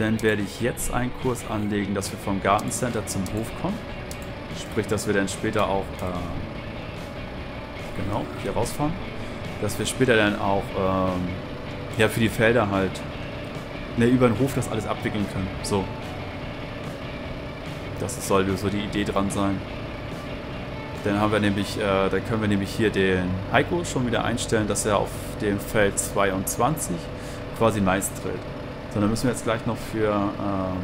dann werde ich jetzt einen Kurs anlegen, dass wir vom Gartencenter zum Hof kommen. Sprich, dass wir dann später auch äh, genau hier rausfahren. Dass wir später dann auch ähm, ja, für die Felder halt ne, über den Hof das alles abwickeln können. So. Das soll so die Idee dran sein. Dann haben wir nämlich, äh, dann können wir nämlich hier den Heiko schon wieder einstellen, dass er auf dem Feld 22 quasi Mais drillt. So, dann müssen wir jetzt gleich noch für, ähm,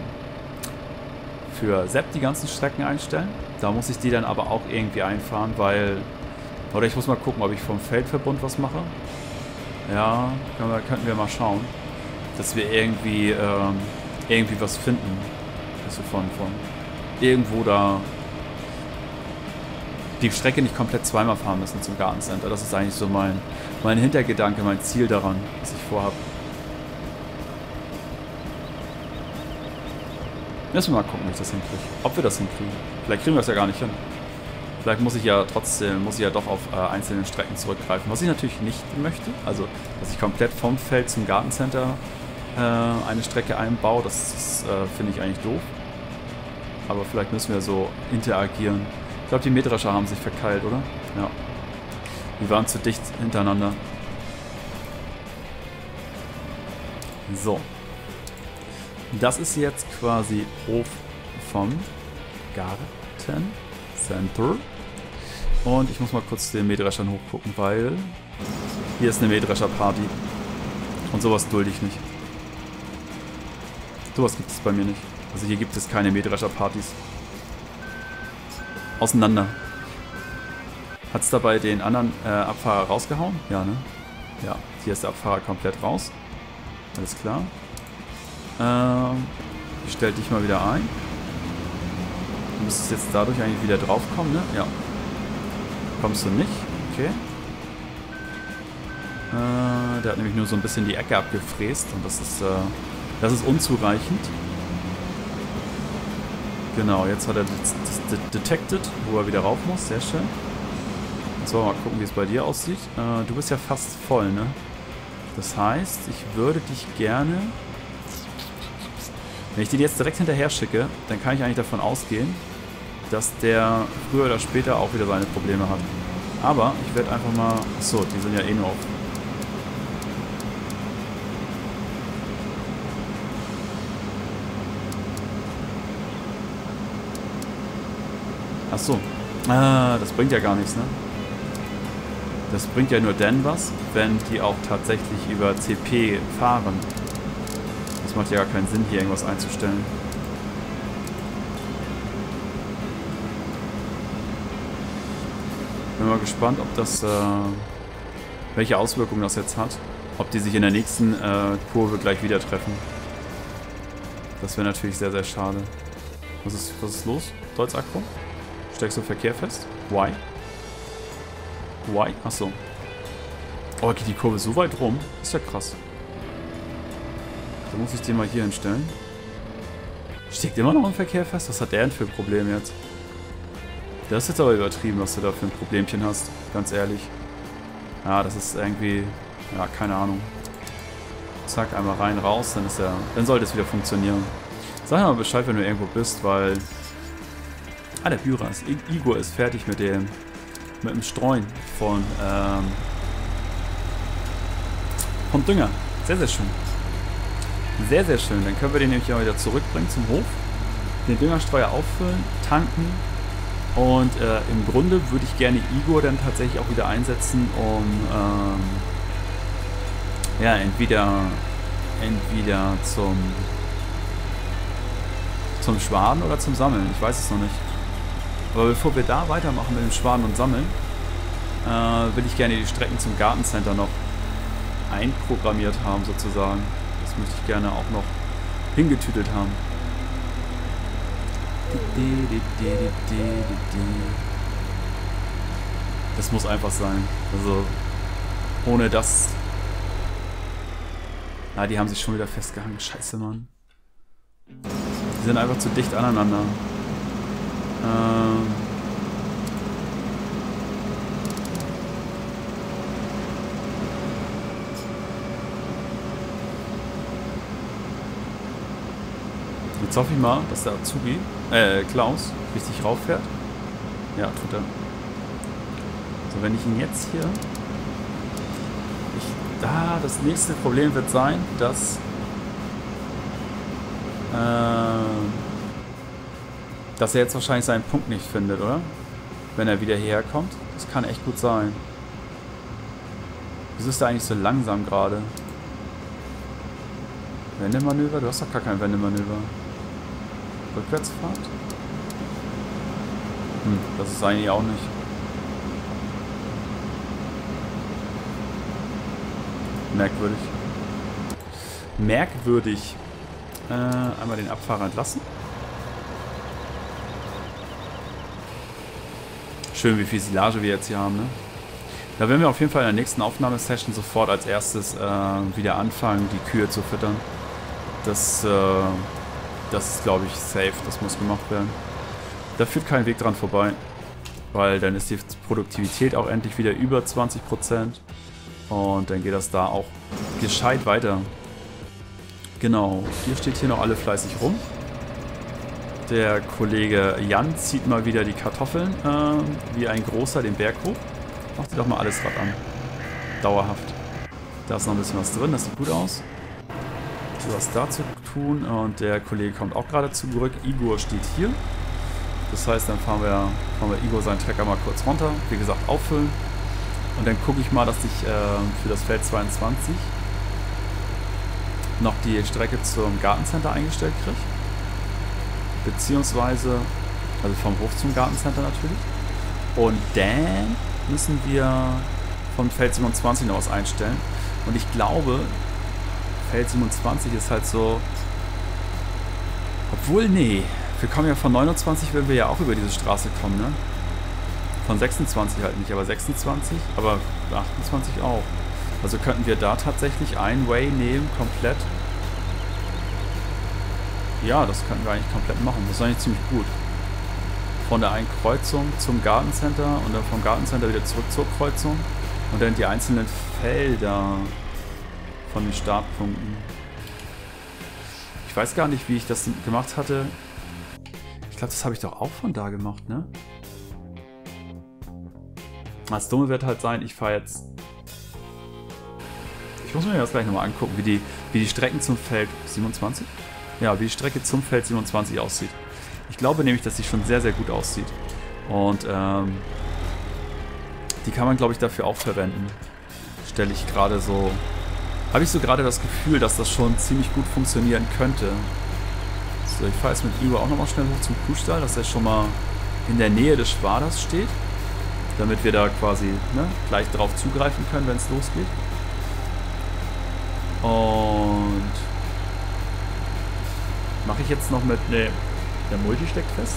für Sepp die ganzen Strecken einstellen. Da muss ich die dann aber auch irgendwie einfahren, weil... Oder ich muss mal gucken, ob ich vom Feldverbund was mache. Ja, können wir, könnten wir mal schauen. Dass wir irgendwie, ähm, irgendwie was finden. Dass wir von, von irgendwo da die Strecke nicht komplett zweimal fahren müssen zum Gartencenter. Das ist eigentlich so mein, mein Hintergedanke, mein Ziel daran, was ich vorhabe. Müssen wir mal gucken, wie ich das hinkriege. Ob wir das hinkriegen. Vielleicht kriegen wir das ja gar nicht hin. Vielleicht muss ich ja trotzdem, muss ich ja doch auf äh, einzelne Strecken zurückgreifen. Was ich natürlich nicht möchte, also dass ich komplett vom Feld zum Gartencenter äh, eine Strecke einbaue, das, äh, finde ich eigentlich doof. Aber vielleicht müssen wir so interagieren. Ich glaube, die Mähdrescher haben sich verkeilt, oder? Ja. Die waren zu dicht hintereinander. So. Das ist jetzt quasi Hof vom Garten Center. Und ich muss mal kurz den Mähdreschern hochgucken, weil hier ist eine Mähdrescher-Party. Und sowas dulde ich nicht. Sowas gibt es bei mir nicht. Also hier gibt es keine Mähdrescher-Partys auseinander. Hat es dabei den anderen äh, Abfahrer rausgehauen? Ja, ne? Ja, hier ist der Abfahrer komplett raus. Alles klar. Ähm, ich stelle dich mal wieder ein. Du müsstest jetzt dadurch eigentlich wieder draufkommen, ne? Ja. Kommst du nicht? Okay. Äh, der hat nämlich nur so ein bisschen die Ecke abgefräst und das ist, äh, das ist unzureichend. Genau, jetzt hat er detected, wo er wieder rauf muss. Sehr schön. Wir mal gucken, wie es bei dir aussieht. Äh, du bist ja fast voll, ne? Das heißt, ich würde dich gerne... Wenn ich den jetzt direkt hinterher schicke, dann kann ich eigentlich davon ausgehen, dass der früher oder später auch wieder seine Probleme hat. Aber ich werde einfach mal... Achso, die sind ja eh nur auf Ach so. Ah, das bringt ja gar nichts, ne? Das bringt ja nur dann was, wenn die auch tatsächlich über CP fahren. Macht ja gar keinen Sinn, hier irgendwas einzustellen. Bin mal gespannt, ob das, äh, welche Auswirkungen das jetzt hat. Ob die sich in der nächsten äh, Kurve gleich wieder treffen. Das wäre natürlich sehr, sehr schade. Was ist, was ist los? Deutsch Akku? Steckst du Verkehr fest? Why? Why? Achso. Oh, geht die Kurve so weit rum? Ist ja krass. Da muss ich den mal hier hinstellen. Steckt immer noch im Verkehr fest? Was hat der denn für ein Problem jetzt? Das ist jetzt aber übertrieben, was du da für ein Problemchen hast. Ganz ehrlich. Ja, das ist irgendwie... Ja, keine Ahnung. Zack, einmal rein, raus, dann ist er... Dann sollte es wieder funktionieren. Sag mal Bescheid, wenn du irgendwo bist, weil Ah, der Büras. Igor ist fertig mit dem mit dem Streuen von ähm, vom Dünger. Sehr, sehr schön. Sehr, sehr schön. Dann können wir den nämlich auch wieder zurückbringen zum Hof. Den Düngerstreuer auffüllen, tanken. Und äh, im Grunde würde ich gerne Igor dann tatsächlich auch wieder einsetzen, um ähm, ja, entweder entweder zum zum Schwaden oder zum Sammeln. Ich weiß es noch nicht. Aber bevor wir da weitermachen mit dem Schwaden und Sammeln, äh, will ich gerne die Strecken zum Gartencenter noch einprogrammiert haben sozusagen. Möchte ich gerne auch noch hingetütelt haben. Das muss einfach sein. Also ohne das... Ah, die haben sich schon wieder festgehangen. Scheiße, Mann. Die sind einfach zu dicht aneinander. Ähm Jetzt hoffe ich mal, dass der Azubi, äh, Klaus, richtig rauffährt. Ja, tut er. So, wenn ich ihn jetzt hier... Ich, da, das nächste Problem wird sein, dass... Äh, dass er jetzt wahrscheinlich seinen Punkt nicht findet, oder? Wenn er wieder hierher kommt. Das kann echt gut sein. Wieso ist er eigentlich so langsam gerade? Wendemanöver? Du hast doch gar kein Wendemanöver. Rückwärtsfahrt? Hm, das ist eigentlich auch nicht. Merkwürdig. Merkwürdig. Äh, einmal den Abfahrer entlassen. Schön, wie viel Silage wir jetzt hier haben, ne? Da werden wir auf jeden Fall in der nächsten Aufnahmesession sofort als erstes äh, wieder anfangen, die Kühe zu füttern. Das, äh, das ist, glaube ich, safe. Das muss gemacht werden. Da führt kein Weg dran vorbei. Weil dann ist die Produktivität auch endlich wieder über 20%. Und dann geht das da auch gescheit weiter. Genau, hier steht hier noch alle fleißig rum. Der Kollege Jan zieht mal wieder die Kartoffeln äh, wie ein großer den Berg hoch. Macht dir doch mal alles Rad an. Dauerhaft. Da ist noch ein bisschen was drin, das sieht gut aus. Was da zu tun und der Kollege kommt auch gerade zurück. Igor steht hier. Das heißt, dann fahren wir, fahren wir Igor seinen Trecker mal kurz runter. Wie gesagt, auffüllen. Und dann gucke ich mal, dass ich äh, für das Feld 22 noch die Strecke zum Gartencenter eingestellt kriege. Beziehungsweise, also vom Hof zum Gartencenter natürlich. Und dann müssen wir vom Feld 27 noch was einstellen. Und ich glaube, Feld 27 ist halt so... Obwohl, nee. Wir kommen ja von 29, wenn wir ja auch über diese Straße kommen, ne? Von 26 halt nicht, aber 26, aber 28 auch. Also könnten wir da tatsächlich ein Way nehmen, komplett. Ja, das könnten wir eigentlich komplett machen. Das ist eigentlich ziemlich gut von der einen Kreuzung zum Gartencenter und dann vom Gartencenter wieder zurück zur Kreuzung und dann die einzelnen Felder von den Startpunkten. Weiß gar nicht, wie ich das gemacht hatte. Ich glaube, das habe ich doch auch von da gemacht, ne? Das Dumme wird halt sein, ich fahre jetzt... Ich muss mir das gleich nochmal angucken, wie die, wie die Strecken zum Feld 27? Ja, wie die Strecke zum Feld 27 aussieht. Ich glaube nämlich, dass sie schon sehr, sehr gut aussieht. Und ähm, die kann man, glaube ich, dafür auch verwenden. Stelle ich gerade so... Habe ich so gerade das Gefühl, dass das schon ziemlich gut funktionieren könnte. So, ich fahre jetzt mit Igo auch nochmal schnell hoch zum Kuhstall, dass er schon mal in der Nähe des Schwaders steht. Damit wir da quasi ne, gleich drauf zugreifen können, wenn es losgeht. Und... Mache ich jetzt noch mit... Ne, der Multi steckt fest.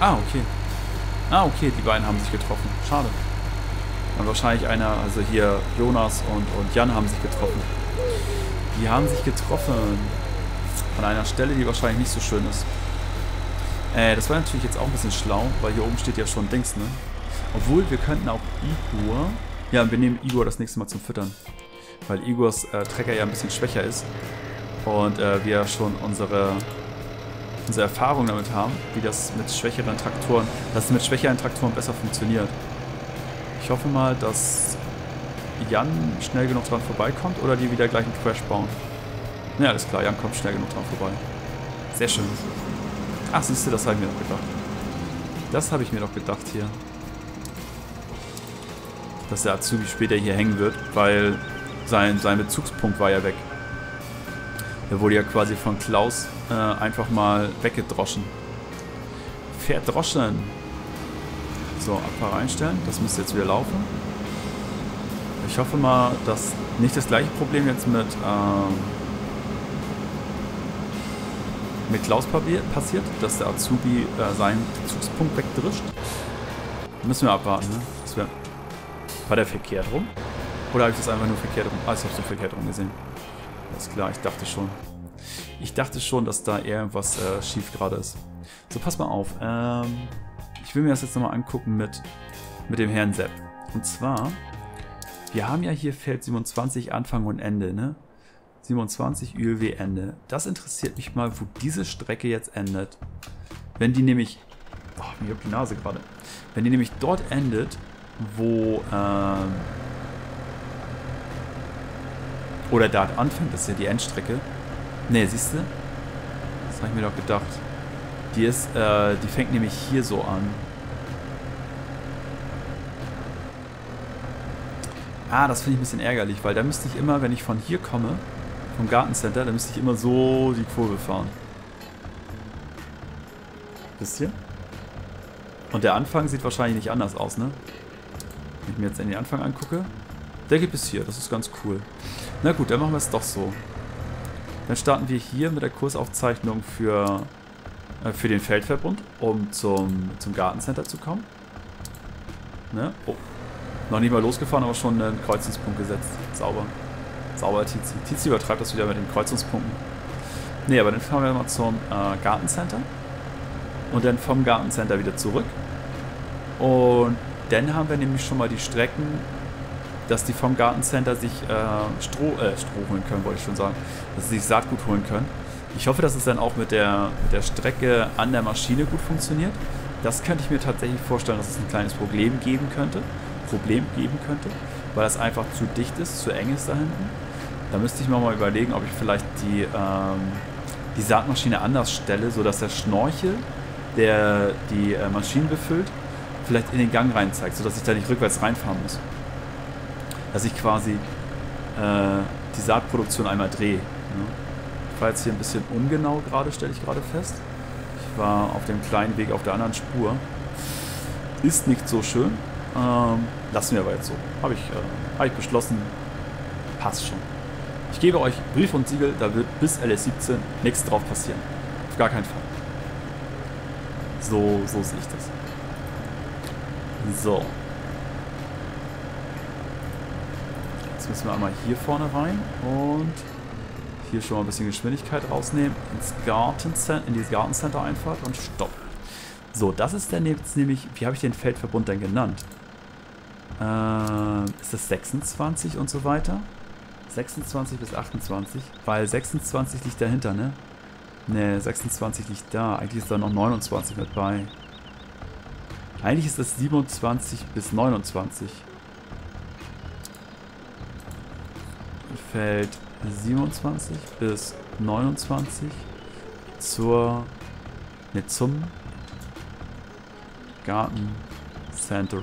Ah, okay. Ah, okay, die beiden haben sich getroffen. Schade. Und wahrscheinlich einer, also hier Jonas und, und Jan haben sich getroffen. Die haben sich getroffen. Von einer Stelle, die wahrscheinlich nicht so schön ist. Äh, das war natürlich jetzt auch ein bisschen schlau, weil hier oben steht ja schon Dings, ne? Obwohl, wir könnten auch Igor... Ja, wir nehmen Igor das nächste Mal zum Füttern. Weil Igors äh, Trecker ja ein bisschen schwächer ist und äh, wir schon unsere, unsere Erfahrung damit haben, wie das mit schwächeren Traktoren, dass es mit schwächeren Traktoren besser funktioniert. Ich hoffe mal, dass Jan schnell genug dran vorbeikommt oder die wieder gleich einen Crash bauen. Ja, alles klar, Jan kommt schnell genug dran vorbei. Sehr schön. Ach, siehst du, das habe ich mir doch gedacht. Das habe ich mir doch gedacht hier. Dass der Azubi später hier hängen wird, weil sein, sein Bezugspunkt war ja weg. Der wurde ja quasi von Klaus äh, einfach mal weggedroschen. Verdroschen. So, Abfahrer einstellen. Das müsste jetzt wieder laufen. Ich hoffe mal, dass nicht das gleiche Problem jetzt mit, ähm, mit Klaus passiert, dass der Azubi äh, seinen Bezugspunkt wegdrischt. Müssen wir abwarten, ne? Wär, war der verkehrt rum? Oder habe ich das einfach nur verkehrt rum? Ah, ich habe es verkehrt rum gesehen. Alles klar, ich dachte schon. Ich dachte schon, dass da irgendwas äh, schief gerade ist. So, pass mal auf. Ähm, ich will mir das jetzt nochmal angucken mit, mit dem Herrn Sepp. Und zwar, wir haben ja hier Feld 27 Anfang und Ende, ne? 27 ULW Ende. Das interessiert mich mal, wo diese Strecke jetzt endet. Wenn die nämlich... Oh, mir juckt die Nase gerade. Wenn die nämlich dort endet, wo... Ähm, oder da anfängt, das ist ja die Endstrecke. Ne, siehst du? Das habe ich mir doch gedacht. Die ist, äh, die fängt nämlich hier so an. Ah, das finde ich ein bisschen ärgerlich, weil da müsste ich immer, wenn ich von hier komme, vom Gartencenter, da müsste ich immer so die Kurve fahren. Wisst ihr? Und der Anfang sieht wahrscheinlich nicht anders aus, ne? Wenn ich mir jetzt den Anfang angucke. Der geht bis hier, das ist ganz cool. Na gut, dann machen wir es doch so. Dann starten wir hier mit der Kursaufzeichnung für, für den Feldverbund, um zum, zum Gartencenter zu kommen. Ne? Oh. Noch nicht mal losgefahren, aber schon einen Kreuzungspunkt gesetzt. Sauber. Sauber, Tizi. Tizi übertreibt das wieder mit den Kreuzungspunkten. Ne, aber dann fahren wir mal zum äh, Gartencenter. Und dann vom Gartencenter wieder zurück. Und dann haben wir nämlich schon mal die Strecken dass die vom Gartencenter sich äh, Stroh, äh, Stroh holen können, wollte ich schon sagen. Dass sie sich Saatgut holen können. Ich hoffe, dass es dann auch mit der, mit der Strecke an der Maschine gut funktioniert. Das könnte ich mir tatsächlich vorstellen, dass es ein kleines Problem geben könnte. Problem geben könnte, weil das einfach zu dicht ist, zu eng ist da hinten. Da müsste ich mir mal überlegen, ob ich vielleicht die, ähm, die Saatmaschine anders stelle, sodass der Schnorchel, der die äh, Maschinen befüllt, vielleicht in den Gang rein zeigt, sodass ich da nicht rückwärts reinfahren muss dass ich quasi äh, die Saatproduktion einmal drehe. Ne? War jetzt hier ein bisschen ungenau gerade, stelle ich gerade fest. Ich war auf dem kleinen Weg auf der anderen Spur. Ist nicht so schön. Ähm, lassen wir aber jetzt so. Habe ich, äh, hab ich beschlossen. Passt schon. Ich gebe euch Brief und Siegel, da wird bis LS17 nichts drauf passieren. Auf gar keinen Fall. So, so sehe ich das. So, Jetzt müssen wir einmal hier vorne rein und hier schon mal ein bisschen Geschwindigkeit rausnehmen. Ins Gartencenter, in die Gartencenter-Einfahrt und stopp. So, das ist dann jetzt nämlich, wie habe ich den Feldverbund denn genannt? Äh, ist das 26 und so weiter? 26 bis 28, weil 26 liegt dahinter, ne? Ne, 26 liegt da. Eigentlich ist da noch 29 mit bei. Eigentlich ist das 27 bis 29. Feld 27 bis 29 zur ne, zum Garten Center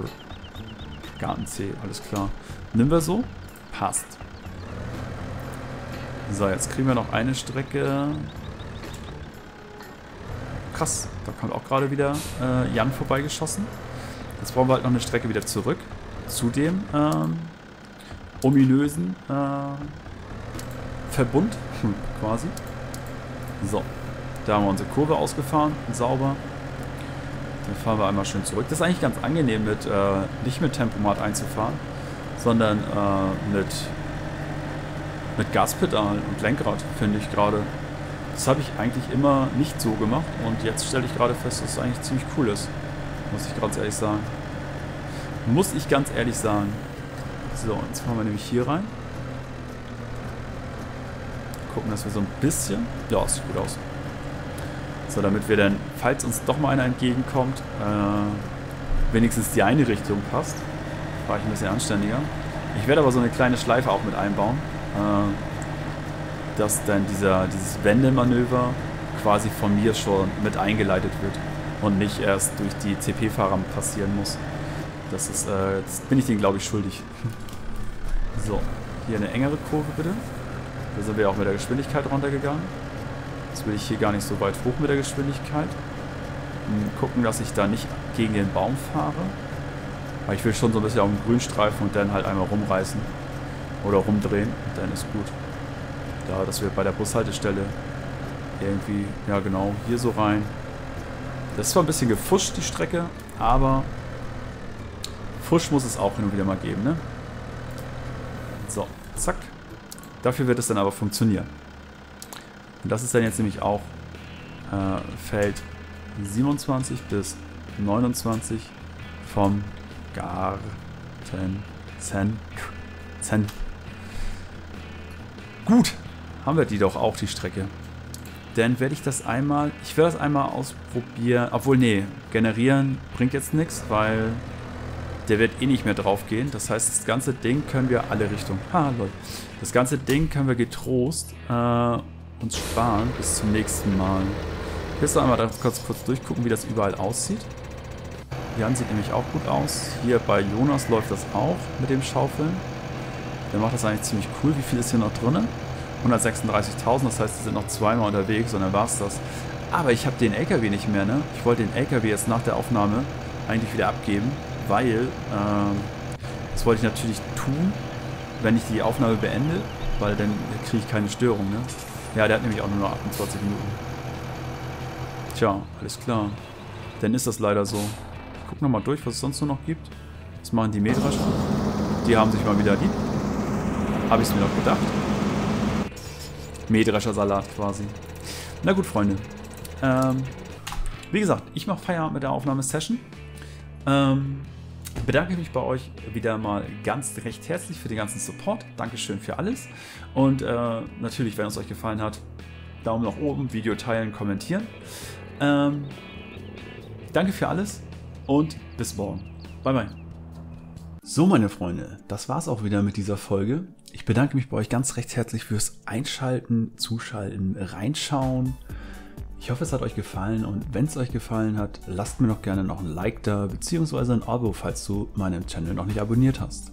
Garten C, alles klar. Nehmen wir so? Passt. So, jetzt kriegen wir noch eine Strecke. Krass, da kommt auch gerade wieder äh, Jan vorbeigeschossen. Jetzt brauchen wir halt noch eine Strecke wieder zurück zu dem ähm, ominösen äh, Verbund, hm, quasi. So, da haben wir unsere Kurve ausgefahren, sauber. Dann fahren wir einmal schön zurück. Das ist eigentlich ganz angenehm, mit, äh, nicht mit Tempomat einzufahren, sondern äh, mit, mit Gaspedal und Lenkrad, finde ich gerade. Das habe ich eigentlich immer nicht so gemacht und jetzt stelle ich gerade fest, dass es eigentlich ziemlich cool ist. Muss ich ganz ehrlich sagen. Muss ich ganz ehrlich sagen. So, jetzt fahren wir nämlich hier rein. Gucken, dass wir so ein bisschen... Ja, sieht gut aus. So, damit wir dann, falls uns doch mal einer entgegenkommt, äh, wenigstens die eine Richtung passt. Fahre ich ein bisschen anständiger. Ich werde aber so eine kleine Schleife auch mit einbauen, äh, dass dann dieser, dieses Wendemanöver quasi von mir schon mit eingeleitet wird und nicht erst durch die CP-Fahrer passieren muss. Das ist, äh, das bin ich denen, glaube ich, schuldig. So, hier eine engere Kurve bitte. Da sind wir auch mit der Geschwindigkeit runtergegangen. Jetzt will ich hier gar nicht so weit hoch mit der Geschwindigkeit. Gucken, dass ich da nicht gegen den Baum fahre. Aber ich will schon so ein bisschen auf den Grünstreifen und dann halt einmal rumreißen. Oder rumdrehen und dann ist gut. Da, dass wir bei der Bushaltestelle irgendwie, ja genau, hier so rein. Das ist zwar ein bisschen gefuscht, die Strecke, aber Fusch muss es auch hin und wieder mal geben, ne? So, zack. Dafür wird es dann aber funktionieren. Und das ist dann jetzt nämlich auch äh, Feld 27 bis 29 vom Garten. Gut. haben wir die doch auch, die Strecke. Dann werde ich das einmal, ich werde das einmal ausprobieren, obwohl, nee, generieren bringt jetzt nichts, weil der wird eh nicht mehr drauf gehen. Das heißt, das ganze Ding können wir alle Richtungen, ha, lol, das ganze Ding können wir getrost äh, uns sparen bis zum nächsten Mal. Ich will jetzt einmal da kurz, kurz durchgucken, wie das überall aussieht. Jan sieht nämlich auch gut aus. Hier bei Jonas läuft das auch mit dem Schaufeln. Der macht das eigentlich ziemlich cool. Wie viel ist hier noch drin? 136.000, das heißt, sie sind noch zweimal unterwegs und dann war es das. Aber ich habe den LKW nicht mehr, ne? Ich wollte den LKW jetzt nach der Aufnahme eigentlich wieder abgeben, weil ähm, das wollte ich natürlich tun, wenn ich die Aufnahme beende, weil dann kriege ich keine Störung, ne? Ja, der hat nämlich auch nur noch 28 Minuten. Tja, alles klar. Dann ist das leider so. Ich gucke nochmal durch, was es sonst nur noch gibt. Was machen die Mähdrescher? Die haben sich mal wieder lieb. Habe ich es mir doch gedacht. Mähdrescher-Salat quasi. Na gut, Freunde. Ähm, wie gesagt, ich mache Feierabend mit der Aufnahmesession. Ähm, bedanke mich bei euch wieder mal ganz recht herzlich für den ganzen Support. Dankeschön für alles. Und äh, natürlich, wenn es euch gefallen hat, Daumen nach oben, Video teilen, kommentieren. Ähm, danke für alles und bis morgen. Bye bye. So, meine Freunde, das war's auch wieder mit dieser Folge. Ich bedanke mich bei euch ganz recht herzlich fürs Einschalten, Zuschalten, Reinschauen. Ich hoffe, es hat euch gefallen und wenn es euch gefallen hat, lasst mir doch gerne noch ein Like da, beziehungsweise ein Abo, falls du meinen Channel noch nicht abonniert hast.